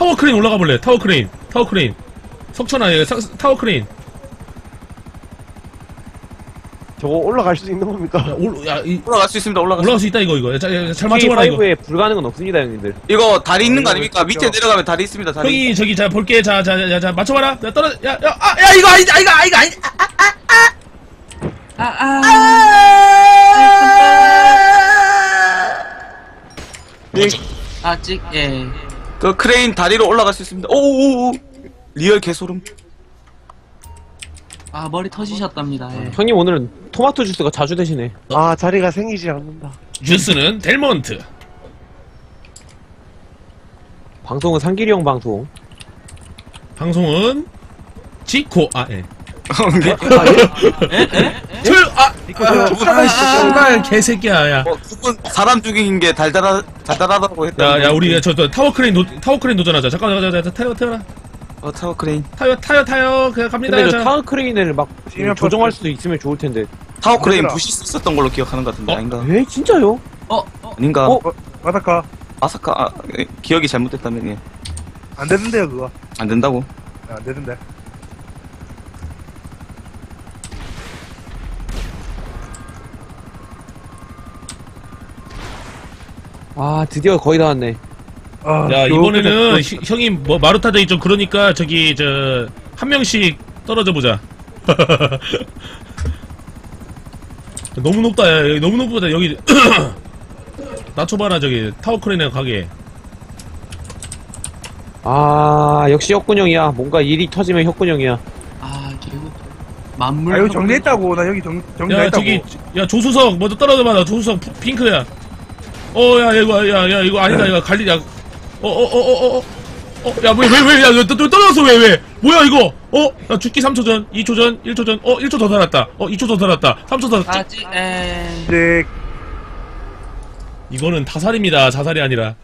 타워 크레인 올라가 볼래? 타워 크레인. 타워 크레인. 석천아, 얘 사- 타워 크레인. 저거 올라갈 수 있는 겁니까? 야, 올, 야, 이, 올라갈 수 있습니다. 올라갈 수. 올라갈 수 있다, 이거, 이거. 야, 자, 야, 잘 맞춰봐라, 이거. GTA5에 불가능은 없습니다, 형님들. 이거 다리 있는 거 어, 아닙니까? 이거 밑에 있죠. 내려가면 다리 있습니다. 다리. 형이, 저기, 자, 볼게. 자, 자, 자, 자, 맞춰봐라. 야, 떨어, 야, 야, 아, 야, 이거 아니다, 이거, 아, 이거 아니다. 아, 아. 아, 찍, 예. 그 크레인 다리로 올라갈 수 있습니다. 오오오. real 개소름. 아, 머리 터지셨답니다. 예. 형님 오늘은 토마토 주스가 자주 되시네. 아 자리가 생기지 않는다. 주스는 델몬트. 방송은 상길이 형 방송. 방송은 지코, 아, 예. 네? 조용, 아, 아, 씨발, 개새끼야, 야. 어, 두분 사람 죽인 게 달달하 달달하다고 했다. 야, 야, 우리, 저, 저, 타워 크레인, 도, 타워 크레인 도전하자. 잠깐만, 잠깐만, 잠깐만, 타요, 타요, 어 타워 크레인. 타요, 타요, 타요. 그냥 갑니다. 근데 저 자. 타운 크레인을 막 시면 조정할 수 있으면 좋을 텐데. 타워 크레인 얘들아. 부시 있었던 걸로 기억하는 것 같은데 어? 아닌가? 에 진짜요? 어, 어, 아닌가? 어? 바닷가 아사카 아, 예, 기억이 잘못됐다면 예. 안 되는데요 그거. 안 된다고. 안 되는데. 아 드디어 거의 다 왔네. 아, 야, 이번에는. 히- 형이 뭐, 마루타 데이 좀 그러니까, 저기, 저, 한 명씩 떨어져 보자. 너무 높다, 야. 여기 너무 높다, 여기. 낮춰봐라, 저기. 타워 크레인에 가게. 아 역시 혁군형이야. 뭔가 일이 터지면 혁군형이야. 아, 결국. 만물. 아 여기 정리했다고 나 여기 정 야, 정리했다고. 저기, 야, 조수석, 먼저 떨어져봐. 나 조수석 푸- 핑크야. 어, 야, 이거, 야, 야, 이거 아니다, 이거 갈리, 야. 어, 어, 어, 어, 어. 어, 야, 왜, 왜, 왜, 야, 떨어졌어, 왜, 왜? 뭐야, 이거? 어? 나 죽기 3초 전, 2초 전, 1초 전, 어, 1초 더 살았다. 어, 2초 더 살았다. 3초 더, 아, 찍. 찍, 에. 이제 이거는 타살입니다. 자살이 아니라.